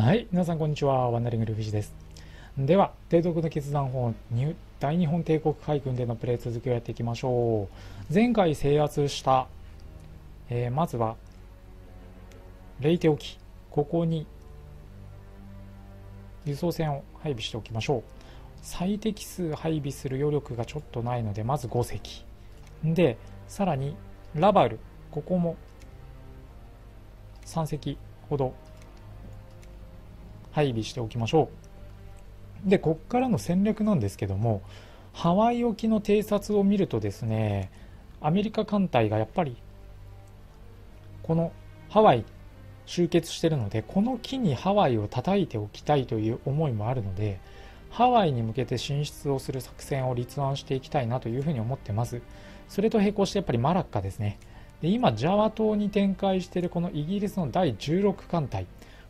はい、皆さんこんにちは。ワンダリングルフィッシュです。では、帝国の決断法、大日本帝国海軍でのプレイ続きをやっていきましょう。前回制圧した、えーまずは、レイテ沖、ここに輸送船を配備しておきましょう。最適数配備する余力がちょっとないので、まず5隻。で、さらに、ラバル、ここも3隻ほど配備しておきましょう。でこっからの戦略なんですけどもハワイ沖の偵察を見るとですねアメリカ艦隊がやっぱりこのハワイ集結してるのでこの機にハワイを叩いておきたいという思いもあるのでハワイに向けて進出をする作戦を立案していきたいなというふうに思ってます。それと並行してやっぱりマラッカですね。で今ジャワ島に展開しているこのイギリスの第16艦隊。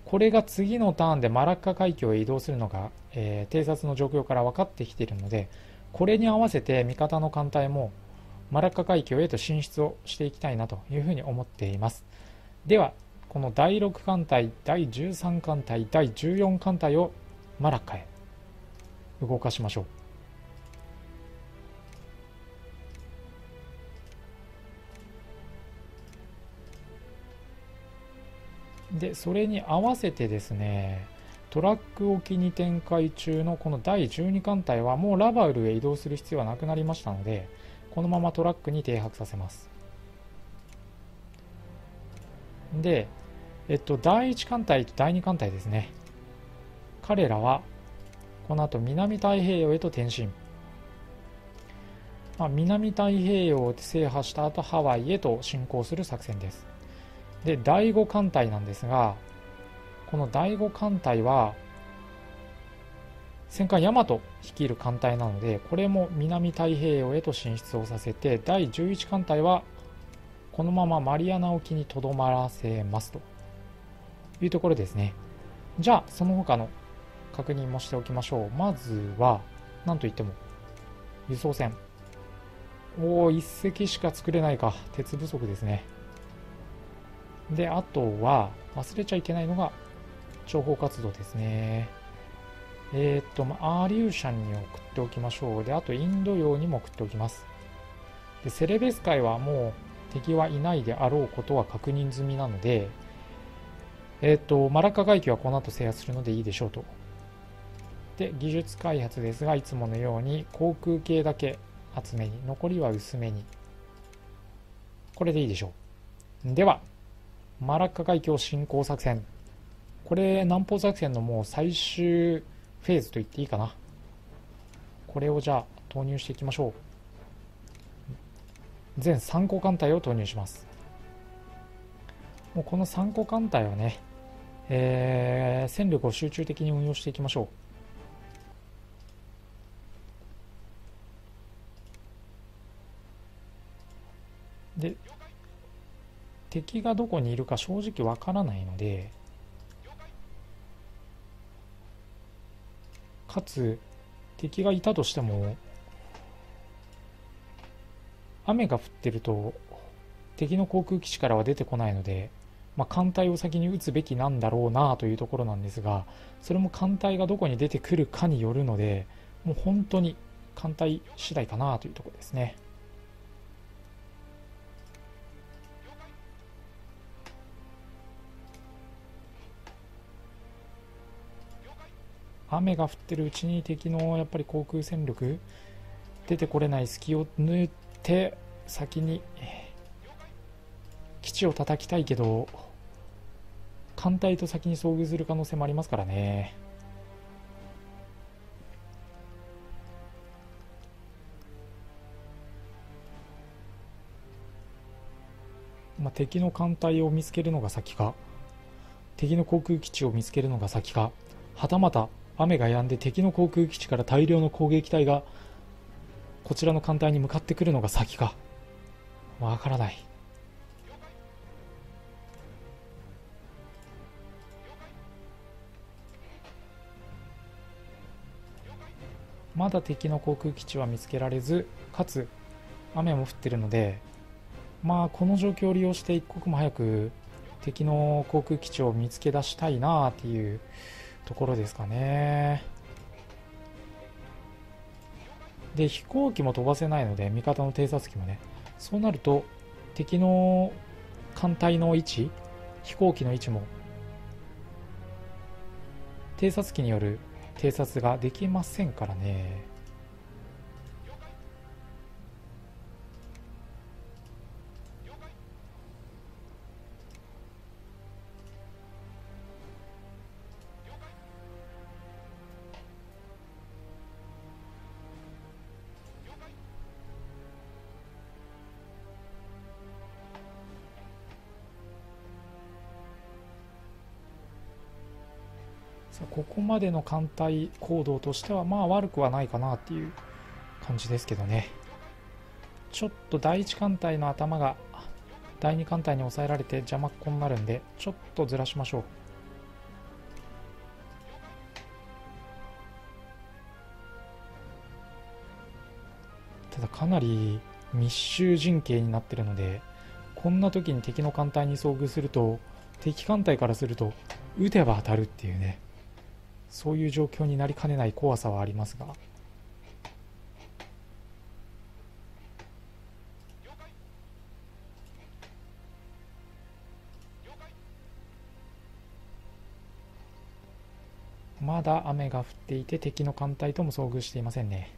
これが次のターンでマラッカ海峡へ移動するのが、えー偵察の状況から分かってきているのでこれに合わせて味方の艦隊もマラッカ海峡へと進出をしていきたいなというふうに思っています。ではこの第6艦隊第13艦隊第14艦隊をマラッカへ動かしましょう。でそれに合わせてですねトラック沖に展開中のこの第12艦隊はもうラバウルへ移動する必要はなくなりましたのでこのままトラックに停泊させます。でえっと第1艦隊と第2艦隊ですね。彼らはこの後南太平洋へと転進まあ、南太平洋を制覇した後ハワイへと進行する作戦です。で第5艦隊なんですがこの第5艦隊は戦艦大和率いる艦隊なのでこれも南太平洋へと進出をさせて第11艦隊はこのままマリアナ沖にとどまらせますと。いうところですね。じゃあその他の確認もしておきましょう。まずは何といっても輸送船。おお1隻しか作れないか。鉄不足ですね。で、あとは、忘れちゃいけないのが、情報活動ですね。えーっと、ま、アーリューシャンに送っておきましょう。で、あと、インド洋にも送っておきます。で、セレベス海はもう敵はいないであろうことは確認済みなので、えーっと、マラッカ海峡はこの後制圧するのでいいでしょうと。で、技術開発ですが、いつものように航空系だけ厚めに、残りは薄めに。これでいいでしょう。では、マラッカ海峡進行作戦。これ南方作戦のもう最終フェーズと言っていいかな。これをじゃあ投入していきましょう。全3個艦隊を投入します。もうこの3個艦隊はね、えー戦力を集中的に運用していきましょう。で敵がどこにいるか正直わからないのでかつ敵がいたとしても雨が降ってると敵の航空基地からは出てこないので、まあ、艦隊を先に撃つべきなんだろうなというところなんですがそれも艦隊がどこに出てくるかによるのでもう本当に艦隊次第かなというところですね。雨が降ってるうちに敵のやっぱり航空戦力出てこれない隙を縫って先に基地を叩きたいけど艦隊と先に遭遇する可能性もありますからね。まあ、敵の艦隊を見つけるのが先か敵の航空基地を見つけるのが先かはたまた雨が止んで敵の航空基地から大量の攻撃隊がこちらの艦隊に向かってくるのが先か。わからない。まだ敵の航空基地は見つけられずかつ雨も降ってるのでまあこの状況を利用して一刻も早く敵の航空基地を見つけ出したいなあっていうところですかね。で飛行機も飛ばせないので味方の偵察機もね。そうなると敵の艦隊の位置飛行機の位置も偵察機による偵察ができませんからね。までの艦隊行動としてはまあ悪くはないかなっていう感じですけどね。ちょっと第1艦隊の頭が第2艦隊に抑えられて邪魔っ子になるんでちょっとずらしましょう。ただかなり密集陣形になってるのでこんな時に敵の艦隊に遭遇すると敵艦隊からすると撃てば当たるっていうね。そういう状況になりかねない怖さはありますが。まだ雨が降っていて敵の艦隊とも遭遇していませんね。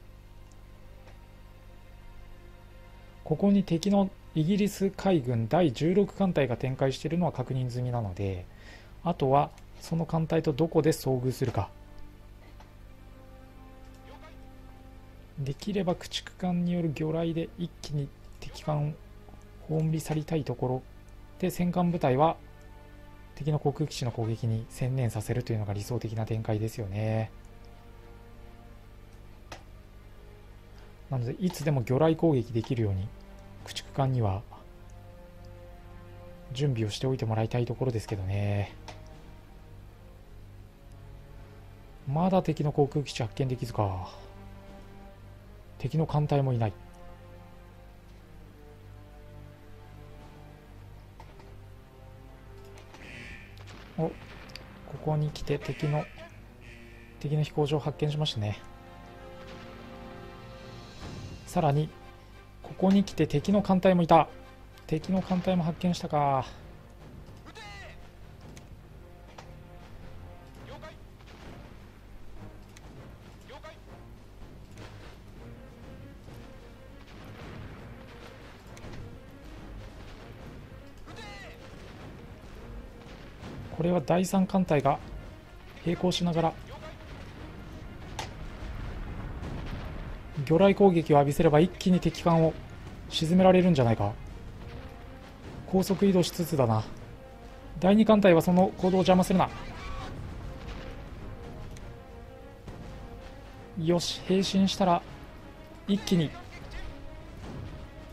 ここに敵のイギリス海軍第16艦隊が展開しているのは確認済みなのであとはその艦隊とどこで遭遇するか。できれば駆逐艦による魚雷で一気に敵艦を葬り去りたいところで戦艦部隊は敵の航空基地の攻撃に専念させるというのが理想的な展開ですよね。なのでいつでも魚雷攻撃できるように駆逐艦には準備をしておいてもらいたいところですけどね。まだ敵の航空基地発見できずか。敵の艦隊もいない。おここに来て敵の敵の飛行場を発見しましたね。さらにここに来て敵の艦隊もいた。敵の艦隊も発見したか。第3艦隊が並行しながら魚雷攻撃を浴びせれば一気に敵艦を沈められるんじゃないか。高速移動しつつだな。第2艦隊はその行動を邪魔するな。よし並進したら一気に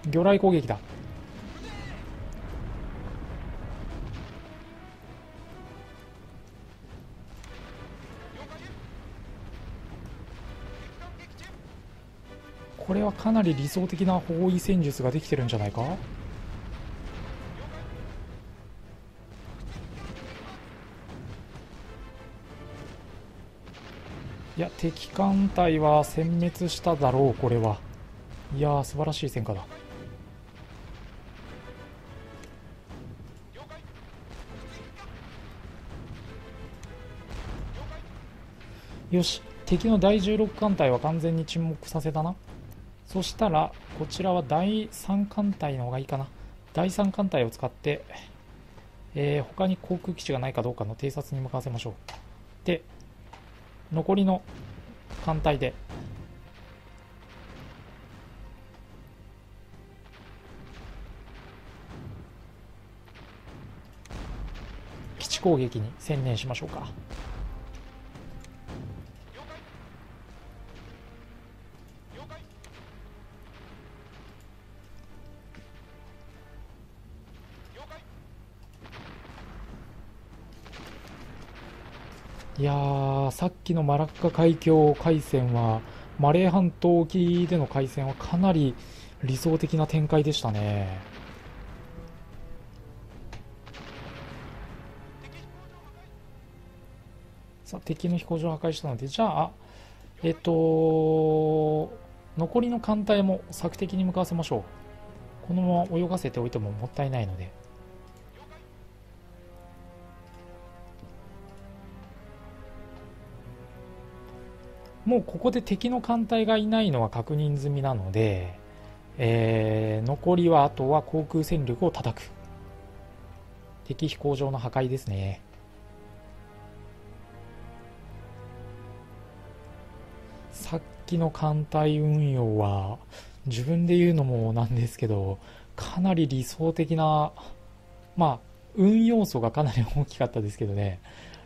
魚雷攻撃だ。これはかなり理想的な包囲戦術ができてるんじゃないか？いや敵艦隊は殲滅しただろうこれは。いやー素晴らしい戦果だ。よし敵の第16艦隊は完全に沈黙させたな。そしたらこちらは第3艦隊の方がいいかな。第3艦隊を使って、えー、他に航空基地がないかどうかの偵察に向かわせましょう。で残りの艦隊で基地攻撃に専念しましょうか。いやー、さっきのマラッカ海峡海戦は、マレー半島沖での海戦はかなり理想的な展開でしたね。さあ、敵の飛行場を破壊したので、じゃあ、えっと、残りの艦隊も索敵に向かわせましょう。このまま泳がせておいてももったいないので。もうここで敵の艦隊がいないのは確認済みなので、えー、残りはあとは航空戦力を叩く。敵飛行場の破壊ですね。さっきの艦隊運用は自分で言うのもなんですけどかなり理想的なまあ運要素がかなり大きかったですけどね。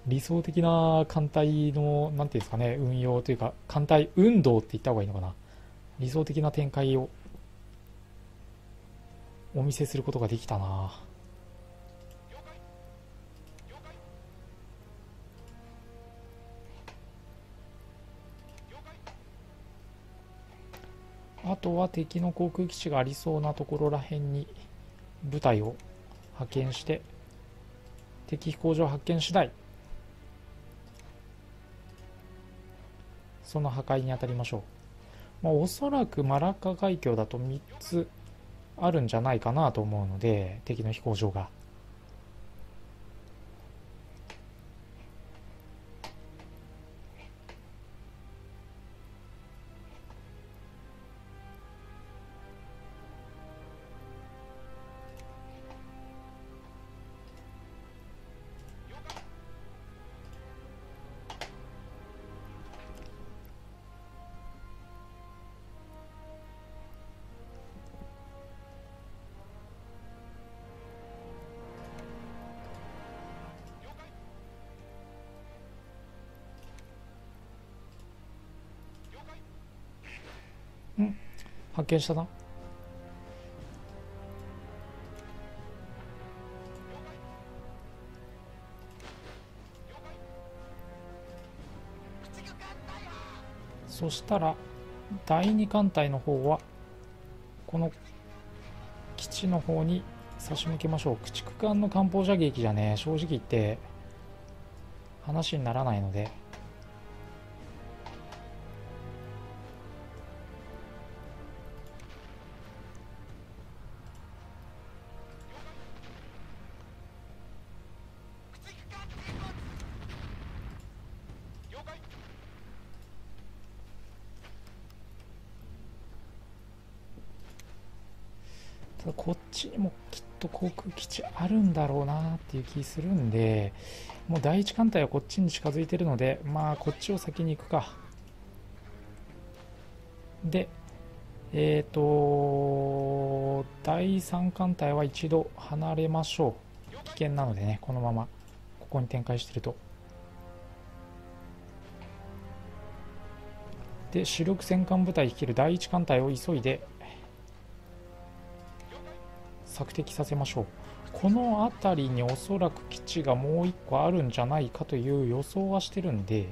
理想的な艦隊の、なんていうんですかね、運用というか、艦隊運動って言った方がいいのかな。理想的な展開をお見せすることができたな。あとは敵の航空基地がありそうなところらへんに部隊を派遣して敵飛行場発見次第その破壊に当たりましょう、まあ、おそらくマラッカ海峡だと3つあるんじゃないかなと思うので敵の飛行場が。発見したな。そしたら第二艦隊の方はこの基地の方に差し向けましょう。駆逐艦の艦砲射撃じゃね正直言って話にならないので。んだろうなっていう気するんでもう第一艦隊はこっちに近づいてるのでまあこっちを先に行くか。でえっ、ー、と第3艦隊は一度離れましょう。危険なのでねこのままここに展開してると。で主力戦艦部隊率いる第1艦隊を急いで索敵させましょう。この辺りにおそらく基地がもう1個あるんじゃないかという予想はしてるんで。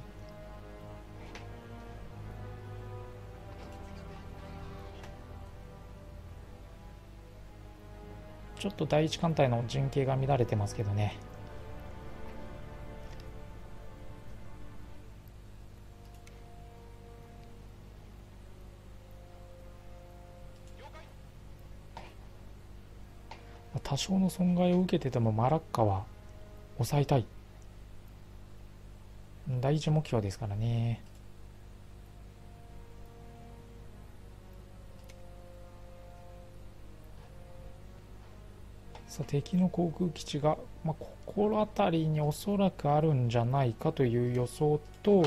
ちょっと第一艦隊の陣形が乱れてますけどね。少の損害を受けててもマラッカは抑えたい。第一目標ですからね。さあ敵の航空基地が、まあ、ここ辺りにおそらくあるんじゃないかという予想と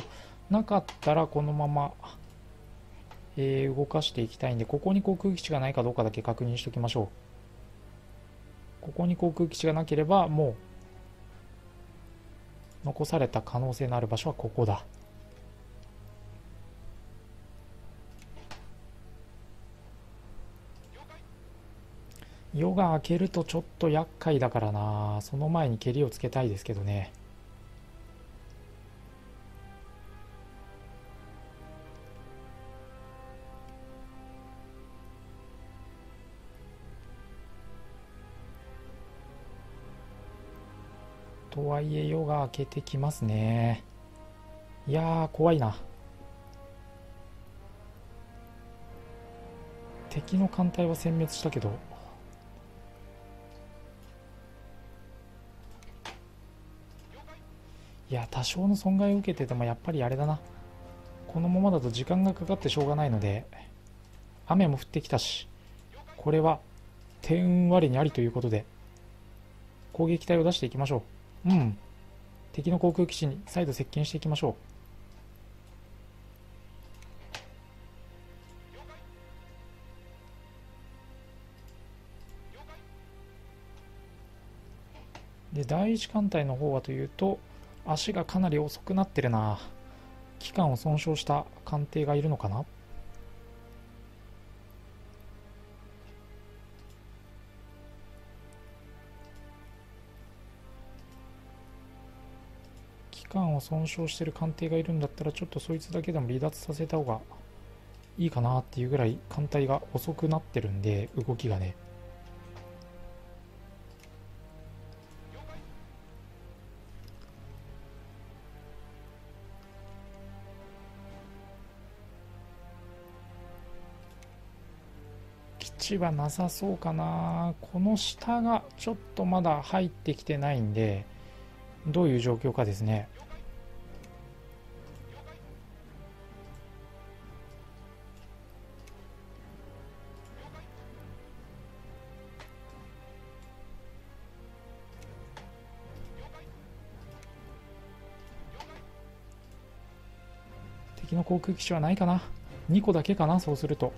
なかったらこのまま、えー、動かしていきたいんでここに航空基地がないかどうかだけ確認しておきましょう。ここに航空基地がなければもう残された可能性のある場所はここだ。夜が明けるとちょっと厄介だからな。その前にけりをつけたいですけどね。とはいえ夜が明けてきますね。いやー怖いな。敵の艦隊は殲滅したけど。いや多少の損害を受けててもやっぱりあれだな。このままだと時間がかかってしょうがないので雨も降ってきたしこれは天運割にありということで攻撃隊を出していきましょう。うん。敵の航空基地に再度接近していきましょう。で第一艦隊の方はというと足がかなり遅くなってるな。機関を損傷した艦艇がいるのかな。機関を損傷してる艦艇がいるんだったらちょっとそいつだけでも離脱させた方がいいかなっていうぐらい艦隊が遅くなってるんで動きがね。基地はなさそうかな。この下がちょっとまだ入ってきてないんでどういう状況かですね。敵の航空機種はないかな。2個だけかなそうすると。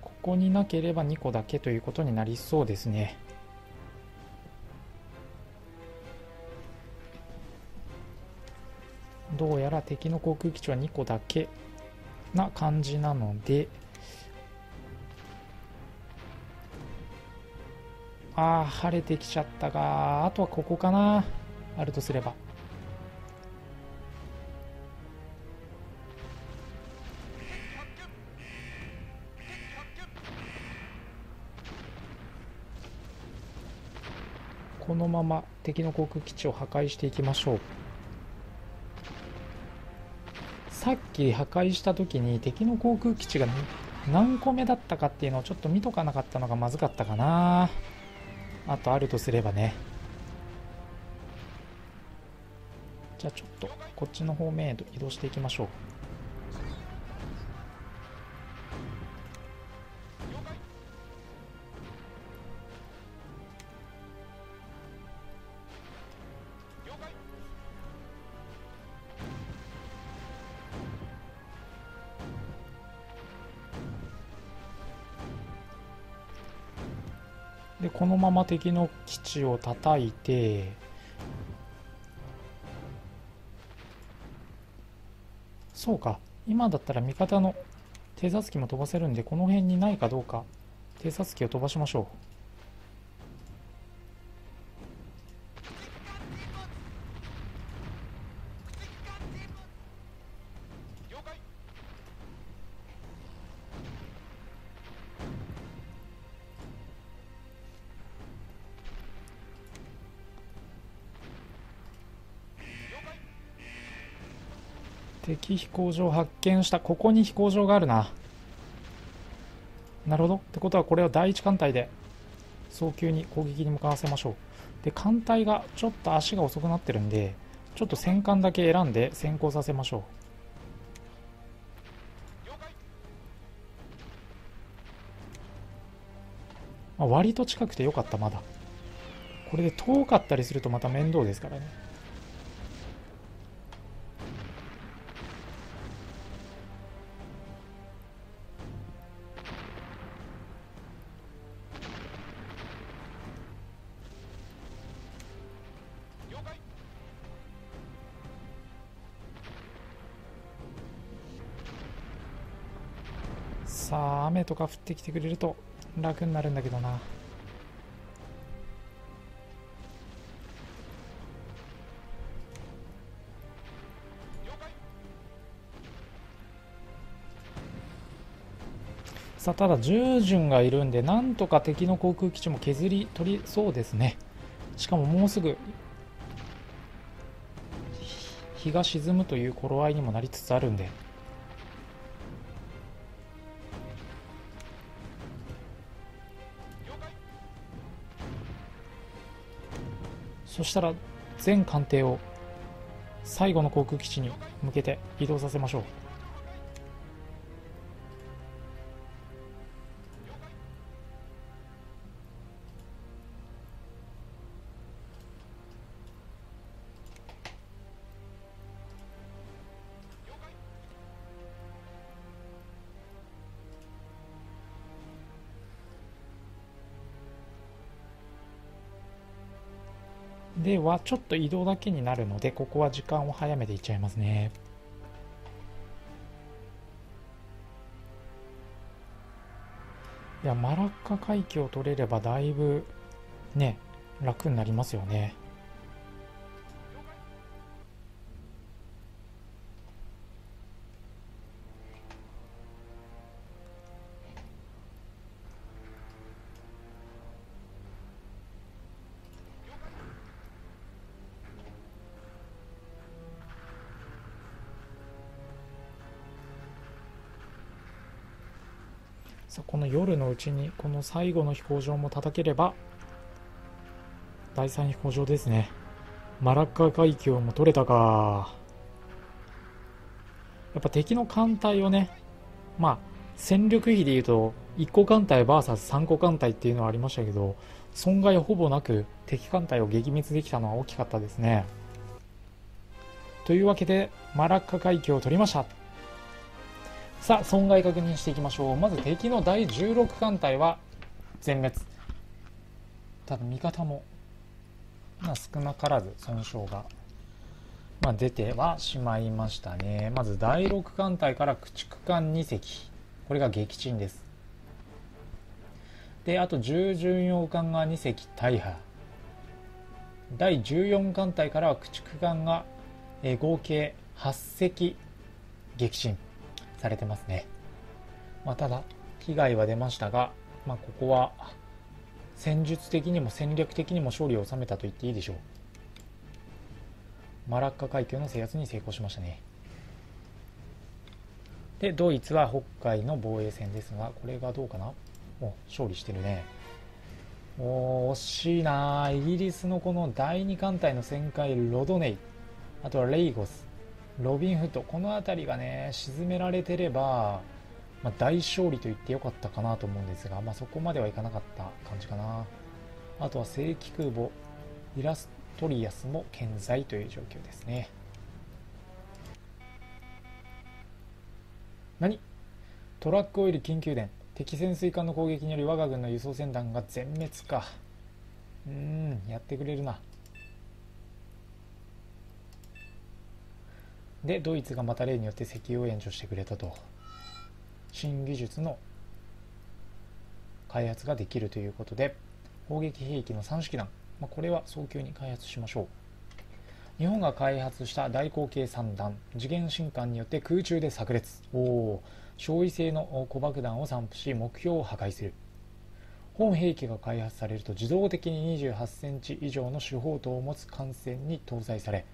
ここになければ2個だけということになりそうですね。どうやら敵の航空基地は2個だけな感じなのでああ晴れてきちゃったがあとはここかな。あるとすれば。このまま敵の航空基地を破壊していきましょう。さっき破壊した時に敵の航空基地が何個目だったかっていうのをちょっと見とかなかったのがまずかったかな。あとあるとすればね。じゃあちょっとこっちの方面へと移動していきましょう。でこのまま敵の基地を叩いてそうか。今だったら味方の偵察機も飛ばせるんでこの辺にないかどうか。偵察機を飛ばしましょう。敵飛行場発見した。ここに飛行場があるな。なるほど。ってことはこれを第一艦隊で早急に攻撃に向かわせましょう。で艦隊がちょっと足が遅くなってるんでちょっと戦艦だけ選んで先行させましょう。まあ、割と近くてよかったまだ。これで遠かったりするとまた面倒ですからね。雨とか降ってきてくれると楽になるんだけどな。さあただ従順がいるんでなんとか敵の航空基地も削り取りそうですね。しかももうすぐ日が沈むという頃合いにもなりつつあるんで。そしたら全艦艇を最後の航空基地に向けて移動させましょう。ではちょっと移動だけになるのでここは時間を早めていっちゃいますね。いやマラッカ海峡を取れればだいぶね楽になりますよね。うちにこの最後の飛行場も叩ければ第3飛行場ですね。マラッカ海峡も取れたか。やっぱ敵の艦隊をねまあ戦力比でいうと1個艦隊 VS3 個艦隊っていうのはありましたけど損害ほぼなく敵艦隊を撃滅できたのは大きかったですね。というわけでマラッカ海峡を取りました。さあ損害確認していきましょう。まず敵の第16艦隊は全滅。ただ味方も、まあ、少なからず損傷が、まあ、出てはしまいましたね。まず第6艦隊から駆逐艦2隻。これが撃沈です。であと重巡洋艦が2隻大破。第14艦隊からは駆逐艦が、えー、合計8隻撃沈。されてますね。まあ、ただ、被害は出ましたが、まあ、ここは戦術的にも戦略的にも勝利を収めたと言っていいでしょう。マラッカ海峡の制圧に成功しましたね。で、ドイツは北海の防衛戦ですが、これがどうかな？お、勝利してるね。お惜しいなイギリスのこの第2艦隊の旋回ロドネイ、あとはレイゴス、ロビンフッドこの辺りがね沈められてれば、まあ、大勝利と言ってよかったかなと思うんですが、まあ、そこまではいかなかった感じかな。あとは正規空母イラストリアスも健在という状況ですね。何？トラックオイル緊急電敵潜水艦の攻撃により我が軍の輸送船団が全滅か。うんやってくれるな。でドイツがまた例によって石油を援助してくれたと。新技術の開発ができるということで砲撃兵器の3式弾、まあ、これは早急に開発しましょう。日本が開発した大口径3弾次元進艦によって空中で炸裂。おお焼夷性の小爆弾を散布し目標を破壊する。本兵器が開発されると自動的に28センチ以上の主砲塔を持つ艦船に搭載され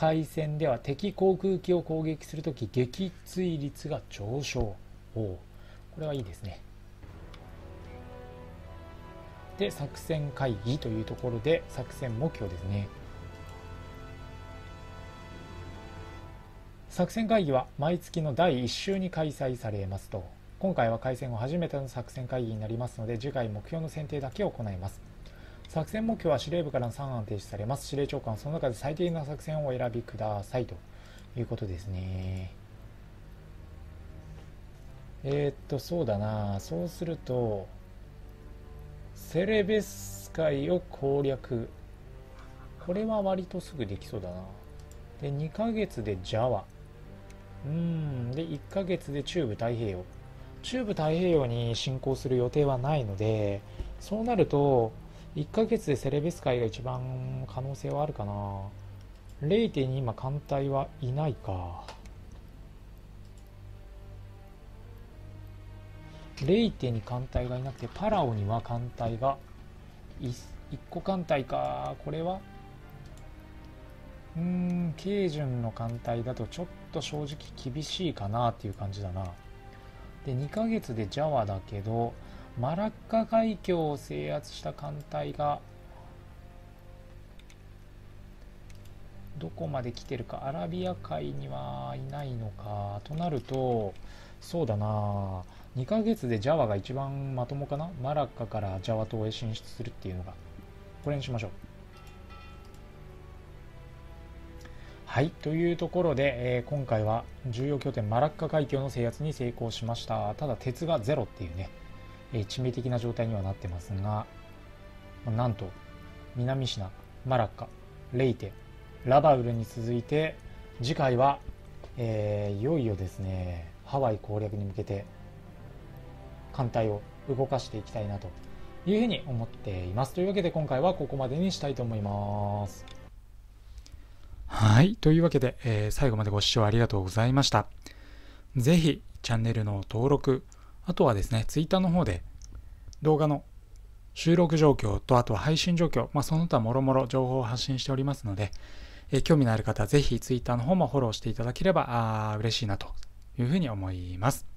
海戦では敵航空機を攻撃するとき撃墜率が上昇。おこれはいいですね。で作戦会議というところで作戦目標ですね。作戦会議は毎月の第1週に開催されますと。今回は開戦後初めての作戦会議になりますので次回目標の選定だけを行います。作戦目標は司令部からの3案提出されます。司令長官その中で最低な作戦を選びくださいということですね。えー、っと、そうだな。そうすると、セレベス海を攻略。これは割とすぐできそうだな。で、2ヶ月でジャワ。うん。で、1ヶ月で中部太平洋。中部太平洋に進行する予定はないので、そうなると、1ヶ月でセレベス界が一番可能性はあるかな。0.2今艦隊はいないか。0.2艦隊がいなくてパラオには艦隊が 1, 1個艦隊か。これはうーん慶順の艦隊だとちょっと正直厳しいかなっていう感じだな。で2ヶ月でジャワだけどマラッカ海峡を制圧した艦隊がどこまで来てるかアラビア海にはいないのかとなるとそうだな。2ヶ月でジャワが一番まともかな？マラッカからジャワ島へ進出するっていうのが。これにしましょう。はい。というところで、えー、今回は重要拠点マラッカ海峡の制圧に成功しました。ただ鉄がゼロっていうね、えー、致命的な状態にはなってますがまなんと南シナマラッカレイテラバウルに続いて次回は、えー、いよいよですねハワイ攻略に向けて艦隊を動かしていきたいなというふうに思っています。というわけで今回はここまでにしたいと思います。はい。というわけで、えー、最後までご視聴ありがとうございました。ぜひチャンネルの登録あとはですねツイッターの方で動画の収録状況とあとは配信状況、まあ、その他もろもろ情報を発信しておりますので、え、興味のある方はぜひツイッターの方もフォローしていただければあ嬉しいなというふうに思います。